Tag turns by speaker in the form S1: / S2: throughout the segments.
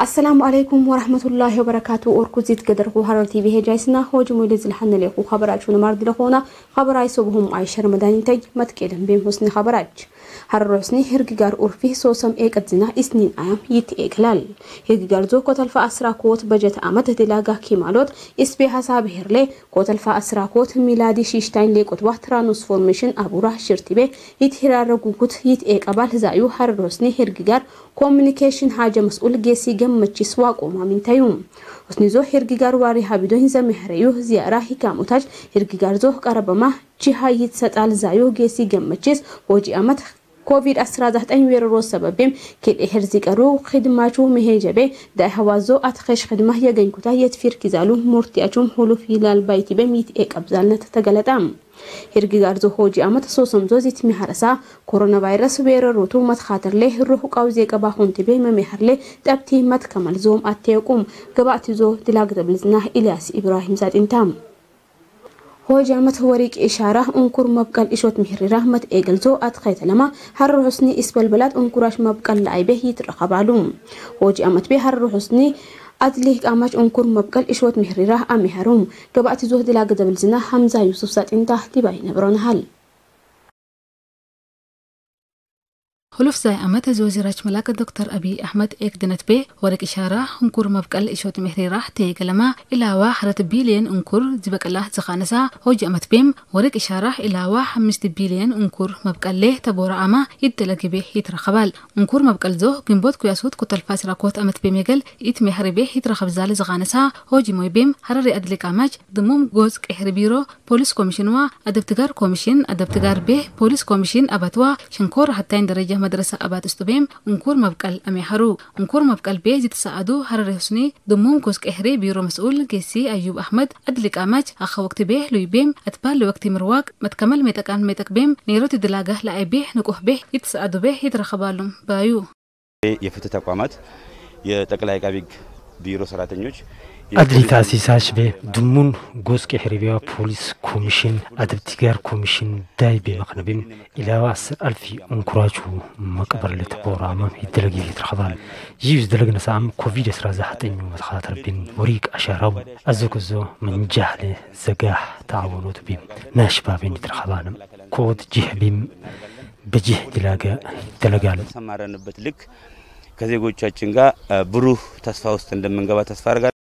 S1: السلام عليكم ورحمة الله وبركاته. أركضت قدر قهر تي في جايسنا هو جميل زلحن لقو خبرات شنو مرد لخونا. خبراي صبهم عيشة رمضان تج متكلم بين حسن خبرات هر حسني هرق قار أرفيه سوسم إيك أدزنا إسنين عام يت إيك لال. هرق قار زو كوت الفا كوت بجت آمت دلاغا كيمالوت إسبي حساب هرلي كوت الفا أسرا كوت ميلادي شيشتين لي كوت وحترا نصفورميشن أبو راه شرتبه يت هرار رقوكوت يت إيك أبال زايو هر حسني هرق كومنيكيشن حاجة مسؤول جيسي gammachiis waa qoomamin tayu husnizoo hirgigaar waarii habidoo hin zamehereyyuu ziyaaraa hiikaamutaaj hirgigaarzoo qarabama ቺሃ ይትሰጣል ዛዮ ጌሲ ገመቼስ ወጂ አመት ኮቪድ 19 ወረሮ ሰበብም ኬድ ኤሄርዚ ቀሩ ክድማቹ መሄጀቤ ዳይ ሀዋዞ አትኸሽ ክድማ የገኝኩታ የትፊር ኪዛሉ ሙርቲያቹም ሁሉ ፊላል ባይቲ በሚት ኤቀብዛልነት ተገለጣም hirgigaarzo hojii amata soosomzoo zitmi harasa korona vaayirasi weeraruutu matkhaatirlee hirroo qaawzee qabaa huntibee mameharlee xabtii matkamalzoom atteequm gabaatizoo dilaagdabilznaa iliyaas ibraahim zaadintaam هوجي عمت وريق إشارة أنكر مبقى إشوت مهررة مت إيجلزو أتخيت لما هر حسني إسبال بلاد أنكراش مبقى لعيبه يترقب علوم. هوجي عمت به هر حسني أدليك أماش أنكر مبقى إشوت مهررة أمي هروم قبعت زهد لا قدبل زنا حمزة يوسف سات انتاه تباين برون هل
S2: هلوف زي أمات زوزيراج ملاك دكتور أبي أحمد إيك دنت بي ورك إشارة انكور مبقل إشوت مهري راح تيك لما إلا واحرة بيلين انكور زبك الله زخانسا هوج أمت بيم ورك إشارة إلا واحد مست بيلين انكور مبقل ليه تبورا أما يدلق بيه يترخبال انكور مبقل زو جنبوت كياسوت كتل فاسرا كوت أمت بيم يقل يت مهري بيه يترخب زال زغانسا هوج موي بيم هرري أدلك أماج دموم جوز كهري بيرو بوليس كوميشنوا أدبتغار كوميشن أدبتغار بيه بوليس كوميشن أبتوا شنكور حتى درجة መድረሳ ኣባት ስቱቤም እንኩር መብቀል ኣሜሓሩ እንኩር መብቀል ቤ ዝተሰኣዱ ሃረሪ ሁስኒ ድሙም ኮስ ቀሕሪ ቢሮ መስኡል ጌሲ ኣዩብ ኣሕመድ ዕድሊ ቃማች ኣኸ ወቅቲ ቤሕ ሉይ ቤም ኣትባል ወቅቲ ምርዋቅ መትከመል ሜጠቃን ሜጠቅ ቤም ነይሮት ድላጋህ ለኣይ ቤሕ ንቁህ ቤሕ ይትሰኣዱ ቤሕ ይትረኸባሎም ባዩ
S3: የፍትህ ተቋማት የጠቅላይ አቃቢ ቢሮ ሰራተኞች
S4: አድሪ ታሲሳሽ ቤ ድሙን ጎስቄ ሕርቢያ ፖሊስ ኮሚሽን አድብቲጋር ኮሚሽን ዳይ ቤ ኢላዋ አስር አልፊ እንኩራቹ መቅበር ለተቦራማ ይደለግ ይትረኸባል ይህ ዝደለግ ነሳም ኮቪድ አስራ ዘሐጠኙ መተኸታተርብን ወሪቅ አሸራው አዘጎዞ መንጃህለ ዘጋህ ተዓወኖት ቢም ናሽባቤን ይትረኸባንም ኮት ጅህ ቢም በጅህ ድላገ ይደለጋል።
S3: ሰማረንበት ልክ ከዜጎቻችን ጋር ብሩህ ተስፋ ውስጥ እንደምንገባ ተስፋ አድርጋለሁ።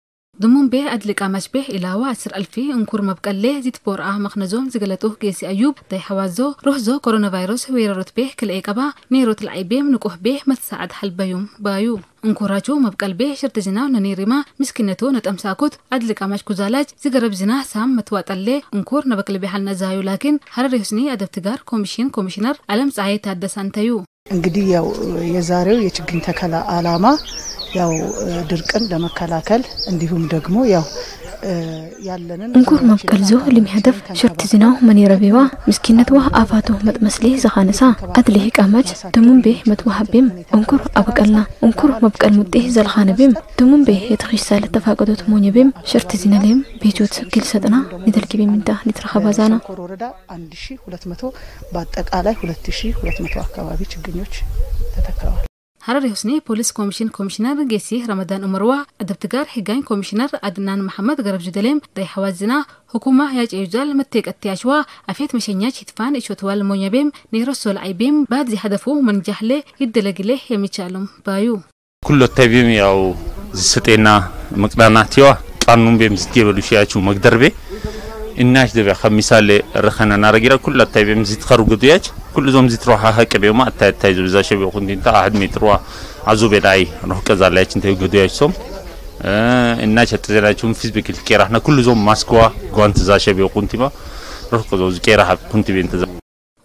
S2: دمون بيه أدلك أماش بيه إلى واسر ألفي انكور مبقلة زيت بورعة مخنزوم زغلتوه جيسي أيوب داي حوازو روح زو كورونا فيروس ويرروت بيه كل إيقابا نيروت العيبيم نكوه بيه متساعد حل بيوم بايو انكوراجو مبقل بيه شرط زنا ونيرما مسكنتو نتأمساكوت أدلك أماش كوزالاج زغرب زنا سام متواتلي انكور نبقل بيه حالنا زايو لكن هرر يحسني أدبتگار كوميشن كوميشنر ألم سعي تادسانتيو
S5: እንግዲህ ያው የዛሬው የችግኝ ተከላ ዓላማ ያው ድርቅን ለመከላከል እንዲሁም ደግሞ ያው
S6: እንኩር መብቀልዞ ልሚያደፍ ሽርት ዝናው መኒ ረቢባ ምስኪነትዋ አፋቶ መጥመስሌ ዘኻነሳ አድሌ ቃመች ድሙን ቤህ መትዋሃቤም እንኩር አበቀልና እንኩር መብቀል ሙጤ ዘልኻነቤም ድሙን ቤህ የተኺሳ ለተፋቀዶት ሞኘቤም ሽርት ዝነሌም ቤጆት ግል ሰጥና
S5: ኒተልኪቤ ምንታ ኒትረኸባዛና በአጠቃላይ 2200 አካባቢ ችግኞች ተተክለዋል።
S2: harar husnii booliis komishin komishinar geesii ramadaan umarwaa adabtagaar xigaan komishinar adnaan maxamed garabjudaleem dayxawaazinaa hukuma yaaceejudaal mateeqattiyaashwaa afeet mashanyaach hitfaan ishootwaal moñabeem neerosol aybeem baadzi hadafu manjaahle yiddalagileh የሚቻለም
S7: ባዩ ኩሎታይቤም ያው ዝስጤና መቅዳናትዋ ጣኑም ቤም ዝትጌበሉ ሽያችሁ መግደርቤ እናሽ ደቢያ ከሚሳሌ ረኸና ናረጊራ ኩላታይቤም ዝትኸሩ ገዱያች كل زوم زي تروح هكا بيوم تا تا زوزا شبي وخندي تا أحد متروا عزو بداي نروح كذا لايش إنت يقدو يشوم الناس تزلاتهم فيسبوك الكيرة. إحنا كل زوم ماسكوا. قوانت زاشة بيو كنتي
S2: ما. روح كذا زكيرة كنتي بنت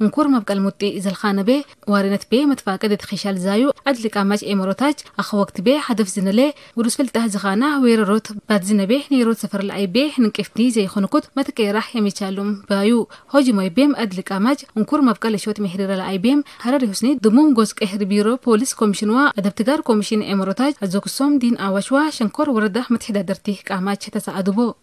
S2: ونكور مبقى المدي إذا الخانة بي وارنت بي متفاقدت خشال زايو عدل كاماج إي مروتاج أخو وقت بي حدف زنا لي ورسفل تاه زخانة وير روت بات زنا بي نيروت سفر الأي بي حن زي خنكوت ما تكي راح يمي تشالوم بايو هوجي موي بيم عدل كاماج ونكور مبقى لشوت مهرير الأي بيم حراري حسني دموم غوزك كهر بيرو بوليس كومشنوا أدبتغار كومشين إي مروتاج عزوك السوم دين أواشوا شنكور ورده متحدة درتيه كاماج تساعدبو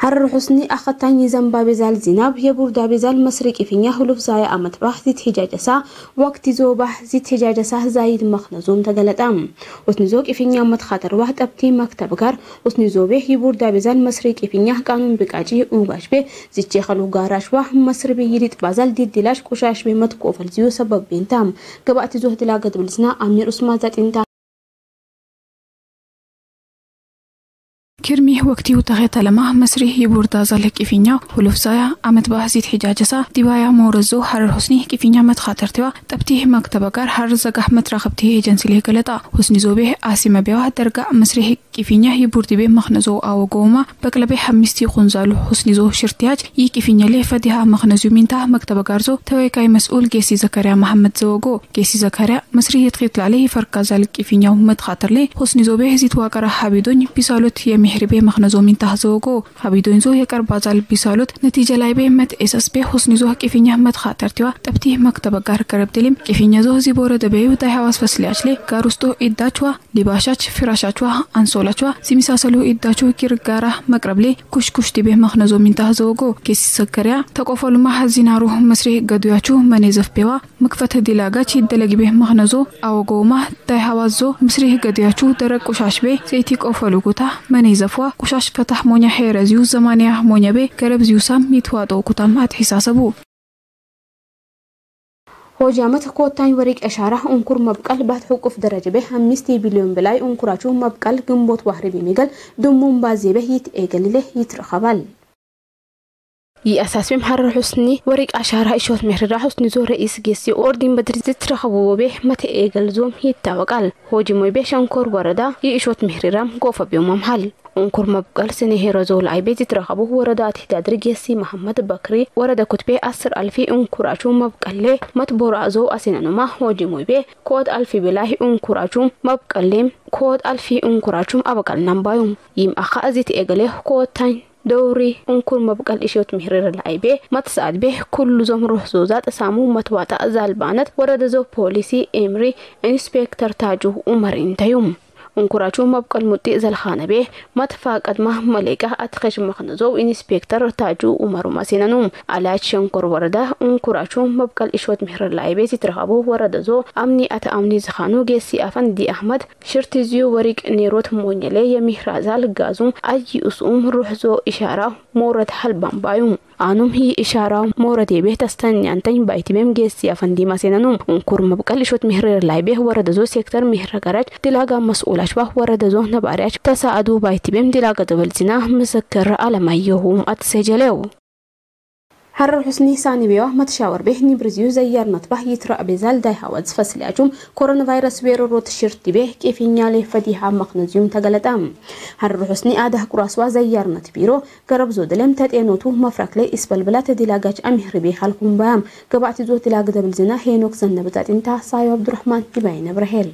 S1: حرر حسني أخطاني زنبا بزال زيناب يبوردا بزال مسرق فينيا هلوف زاي أمت باح زيت حجاجسا وقت زوبح زيت حجاجسا زايد مخنزوم تغلطام وسنزوك فينيا مت خاطر واحد أبتي مكتب غار وسنزوبه يبوردا بزال مسرق فينيا قانون بقاجي اوغاش به زيت خلو غاراش واح مسر بيريت بازال دي دلاش قشاش بمت كوفل زيو سبب بينتام قبأت زوه دلاغت بلسنا أمير اسما زات انتا
S8: كرمي وقتي وتغيت لما مسري يبوردا زالك كيفينيا ولفزايا عمت بحزيت حجاجسا ديبايا مورزو حر حسني كيفينيا مت خاطرتوا تبتيه مكتبة كار حر زقح مت راقبتيه جنسي ليه قلتا حسني زوبه عاصمة بيوها درقا مسري كيفينيا يبوردي بي مخنزو آو قوما بقلبي حمستي خنزالو حسني زو شرتياج يي كيفينيا ليه فديها مخنزو مينتا مكتبة كارزو توي كاي مسؤول جيسي زكريا محمد زوغو جيسي زكريا مسري يتخيط عليه فرقا زالك كيفينيا مت خاطر ليه حسني زوبه زيت واقرا حبيدون بيسالوت يمي mihribe maqnazomin tahzogo habidunzo yakar bazal bisalut natija laibe met ssb husnizo kifinya met khatartiwa tabti maktaba gar karabdilim kifinyazo zibora debeyu ta hawas fasliachli garusto iddachwa libashach firashachwa ansolachwa simisasalu iddachu kirgara makrabli kushkush tibe maqnazomin tahzogo kisisakkarya taqofaluma hazinaru masri gaduyachu manezafpewa መክፈት ዲላጋች ይደለግቤ መኽነዞ አወጎማ ታይ ሐዋዞ ምስሪ ህገድያቹ ደረቅ ቁሻሽቤ ሴይቲ ቆፈሉ ጉታ መኔዘ ዘፏ ቁሻሽ ፈታሕ ሞኛ ሄረዝዩ ዘማንያ ሞኛ ቤ ገረብዝዩ ሳም ይትዋጦ ኩታም አትሒሳሰቡ።
S1: ሆጃመት ኮታኝ ወሪቅ አሻራ እንኩር መብቀል ባት ሕቁፍ ደረጀ ቤ አምስት ቢሊዮን በላይ እንኩራችሁ መብቀል ግንቦት ዋህሪ በሚገል ድሙን ባዜበ ይት ኤገልለ ይትረኸባል يأساس بهم حرر حسني وريق أشارة إشوت محررة حسني زو رئيس جيسي أوردين بدري زيت رخبو به متى إيجل زوم هيتا وقال هوجي موي بيش أنكور وردا يي إشوت محررة قوفا بيوم محل أنكور مبقال سنة هيرزول أي بيتي ترخبو وردات هدادر جيسي محمد بكري وردا كتبه أسر ألفي أنكور أشو مبقال لي متبور أزو أسنانما هوجي موي بي كود ألفي بلاهي أنكور أشو مبقال ليم كود ألفي أنكور أشو أبقال نمبايوم يم أخا أزيت إيجله كود تاين dawrii unkur mabqal isheetum hiriira la'ibee mata sa'at bee kulluzoom rohzoozaat saamuu matwaaxaa zaalbaanat ወረደ ዞ ፖሊሲ ኤምሪ ኢንስፔክተር ታጁ ኡመር ኢንተዩም انتيوم انكراچو مبقى المدي زلخانة به. ما تفاقد ما مليكا اتخش مخنزو انسبكتر تاجو عمر مسينانوم على شنكر ورده انكراچو مبقى الاشوت مهر العيبه تترخبو ورد زو. امني ات امني زخانو جيسي افن دي احمد شرتزيو وريق نيروت مونيلي يمهر زال aanum hii ishaaraa mooratee behtastani nyaantani baayitimeem geessi afan diimaa seenanum unkurma buqal ishoot mihreer laaybeeh waradazoo seektar mihra garach dilaagaa mas'uulashbaah waradazoo nabaariach tasa aduu baayitimeem dilaaga dabalzinaa ምስክር አለማየሁም አትሰጀለው حرر حسني ساني بيوه متشاور به نبرزيو زيار نطبح يترى بزال داي هواز فصل أجوم كورونا فيروس ويرو روت شرط به كيف ينالي فديها مخنزيوم تغلطام حرر حسني آده كراسوا زيار نتبيرو قرب زود لم تتينوتو مفرق لي اسبل بلا تدلاغاج أمهر بي حالكم بام قبعت زود تلاغ دبلزنا هينوك زنبتات انتا سايو عبد الرحمن يبين برهيل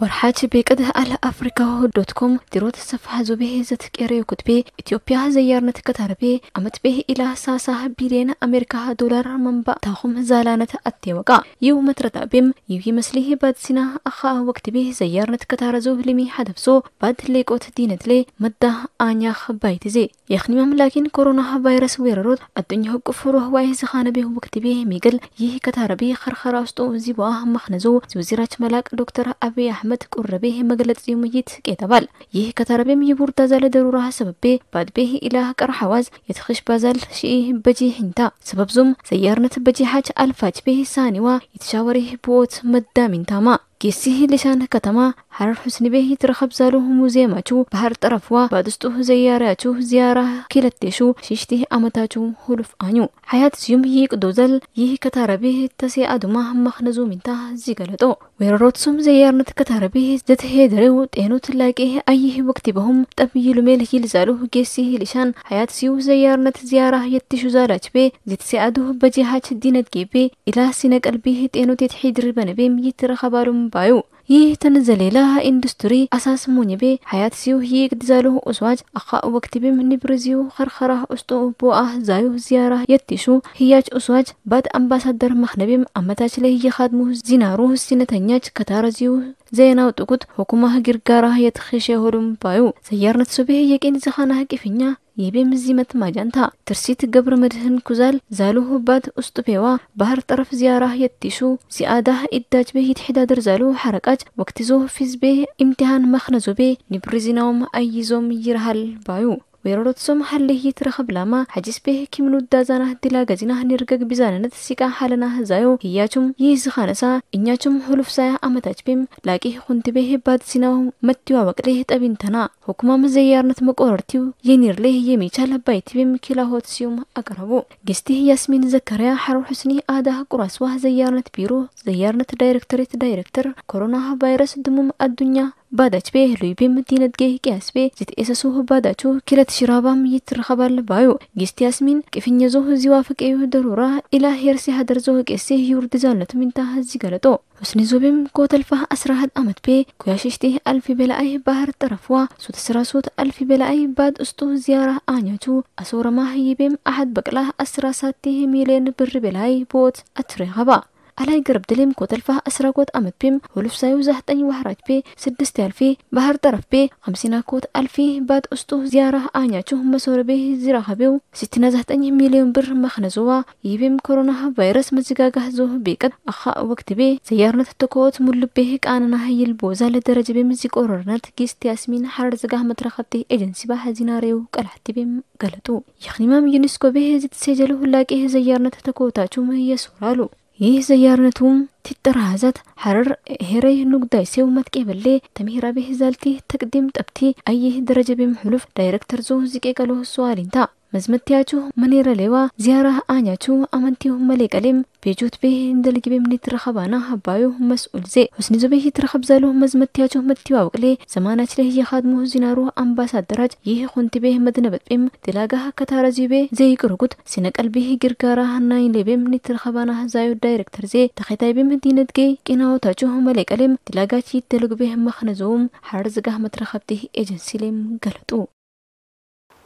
S6: ወርሓች ቤቅድ አለ አፍሪካ ዶት ኮም ዲሮት ሰፋሕ ዞቤ ዘትቀረ ኩትቤ ኢትዮጵያ ዘያርነት ከታረቤ አመት ቤ ኢላ ሳሳ ቢልየን አሜሪካ ዶላር መንባ ታኹም ዛላነት አቴወቃ ይው መትረታ ቤም ይው ይመስሊ ባድሲና አኻ ወቅት ቤ ዘያርነት ከታረዞ ልሚ ሓደብሶ ባድ ሌቆት ዲነትሌ መዳ አኛኽ ባይትዜ የኽኒማም ላኪን ኮሮና ቫይረስ ወረሮት አዱኛ ህቁፍ ሩህ ዋይ ዝኻነ ቤ ወቅት ቤ ሚግል ይህ ከታረቤ ኸርኸራ ውስጦ ዚቧ መኽነዞ ዝውዚራች መላቅ ዶክተር አብይ አሕመድ መት ቁርቤ መግለጽ ዩምይት ቄተባል። ይህ ከተረቤም ይቡር ዳዛለ ደሩራህ ሰበቤ ባድቤህ ኢላህ ቀር ሐዋዝ የትኽሽ ባዛል ሺህ በጂ ሂንታ ሰበብዙም ሰያርነት በጂ ሓች አልፋች ቤህ ሳኒዋ የተሻወሪህ ብዎት መዳሚንታማ። كيسيه لشان كتما حرر حسن به ترخب زالوه موزيماتو بحر طرفوا بادستوه زياراتو زيارة كيلتشو شيشته أمتاتو هلف آنيو. حياة سيوم هيك دوزل يه كتاربيه تسي أدما مخنزو من تاه زيغلتو. ويروتسوم زيارة كتاربيه هي هيدريو تينو تلاقيه أيه وقت بهم تبي ميل هيل زالوه كيسيه لشان حياة سيو زيارة زيارة يتشو زالات بي سي سيادوه بجيهات دينت جيبي إلا سنة قلبيه تينو تتحيد ربنا بيم يترخبارم ባዩ። ይህ ተነዘሌላ ኢንዱስትሪ አሳስ ሙኝቤ ሀያት ሲዩ ይቅድዛሉ ኡስዋጅ አኻ ወክቲቤም ንብርዚዩ ኸርኸራ ውስጡ ቦአ ዛዩ ዚያራ የቲሱ ህያች ኡስዋጅ ባድ አምባሳደር መክነቤም አመታች ላይ የኻድሙ ዚናሩ ሲነተኛች ከታረዚዩ ዜናው ጥቁት ሁኩማ ግርጋራ የትኸሸ ሆዱም ባዩ። ዘያርነት ሱቤ የቄን ዝኻና ቂፍኛ የቤም ዚመት ማጃንታ ትርሲት ገብረ መድህን ኩዛል ዛሉ ሁባት ውስጡፔዋ ባህር ጠረፍ ዚያራ የቲሱ ዚአዳ ኢዳጅ ቤ ይትሕዳድር ዛሉ ሐረቃጅ ወቅቲዞ ፊዝቤ ኢምቲሃን መኽነዞቤ ንብሪዚናውም አይዞም ይረሃል ባዩ weerarootuma halleeyyii tira qablamaa hajisbee kimnuu daazanaa dilaa gazinaa nirgag bizaananat siqaa halanaa zaayoo hiyyaachum yiisikaanasaa inyaachum hulufsaaya amataachbim laaqii huntibee baadisinaw mattiwa waqdee xabintanaa hukumam zayyaarnat መቆረርቲው የኒርሌ የሚቻል ባይት በሚኪላሆት ሲዩም አቀረቡ ግስቲህ ያስሚን ዘከሪያ ሐሩር ሑስኒ አዳ ቁራስዋ ዘያርነት ቢሮ ዘያርነት ዳይሬክተሬት ዳይሬክተር ኮሮና ቫይረስ ድሙም አዱኛ ባዳችቤ ሉይቤም ዲነድጌ ቅያስቤ ዝትኤሰሱህ ባዳቹ ኪለት ሽራባም ይትረኸባል ባዩ ጊስቲያስሚን ቅፍኘዞህ ዚዋፈቄዩ ደሩራ ኢላ ሄርሲ ሀደርዞህ ቄሴ ይውርድ ዛለት ሚንታ ዚገለጦ حسن زوبم كوتل فه أسرهد أمد بي كوياششته ألف بلاي بحر طرفوا سوت سرا سوت ألف بلاي بعد أستو زيارة آنيتو أسورة ما هيبم أحد بقله أسرا ساته ميلين بر بلاي بوت أتري هبا አላይገርብ ድሌም ኮተልፋ እስረጎት አመፔም ወልፍሳዩ ዛህጠኝ ባህራጅፔ ስድስት ያልፌ ባህር ጠረፍፔ አምሲና ኮት አልፌ ባት ውስጡ ዚያራ አኛችሁ መሶረቤ ዚራኸቤው ሲትና ዛህጠኝ ሚሊዮን ብር መኽነዝዋ ይቤም ኮሮና ቫይረስ መዘጋጋህ ዞ ቤቀት አኻ ወቅትቤ ዘያርነት ተኮት ሙልቤ ቃንና ይልቦዛ ለደረጀቤም ዚቆረርነት ጊስት ያስሚን ሓረር ዝጋህ መትረኸብቲ ኤጀንሲ ባ ዚናሬው ቀላሕቲቤም ገለጡ። ይኽኒማም ዩኔስኮ ቤ ዝትሴጀሉ ሁላቄ ዘያርነት ተኮታችሁም የሱራሉ። ይህ ዘያርነቱም ትጠራሃዛት ሐረር ሄረይ ኑግዳይ ሴው መጥቄ በሌ ተሚራ ቤህ ዛልቲ ተቅዲም ጠብቲ አይህ ደረጀ ቤም ሕሉፍ ዳይሬክተር ዞ ዚቄ ቀሎ ሰዋሊንታ መዝመትያችሁ መኔረሌዋ ዚያራህ አኛችሁ አመንቲሁ መሌቀሌም ቤጆት ቤ እንደልግቤም ኒትረኸባና ሀባዩ መስኡል ዜ ሁስኒ ዞቤ ሂትረኸብ ዘሎ መዝመትያችሁ መትዋውቅሌ ዘማናች ለህ የኻድሙ ዚናሩ አምባሳደራጅ ይህ ኹንቲ ቤ መድነበጥቤም ጥላጋህ ከታረዚ ቤ ዘይቅርጉት ሲነቀል ቤ ግርጋራ ሃናይ ሌቤም ኒትረኸባና ዛዩ ዳይሬክተር ዜ ተኸታይ ቤም ዲነት ጌ ቂናዎታችሁ መሌቀሌም ጥላጋች ይተልጉቤ መኽነዞውም ሓር ዝጋህ መትረኸብቲ ኤጀንሲ ሌም ገለጡ።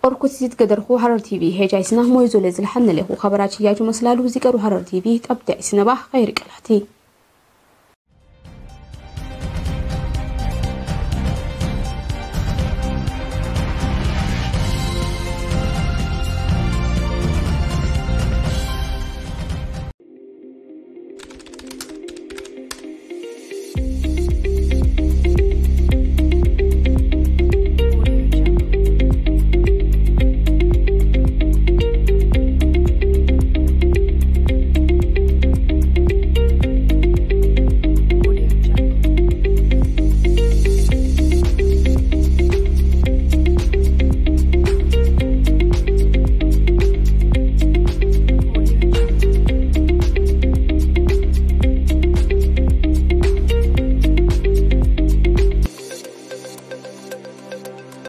S1: أركض قدر خو حرر تي في هي جايسنا مويزو لزل حن له خبرات ياجو مسلالو زيكر حرر تي في تبدأ سنباح غير كلحتي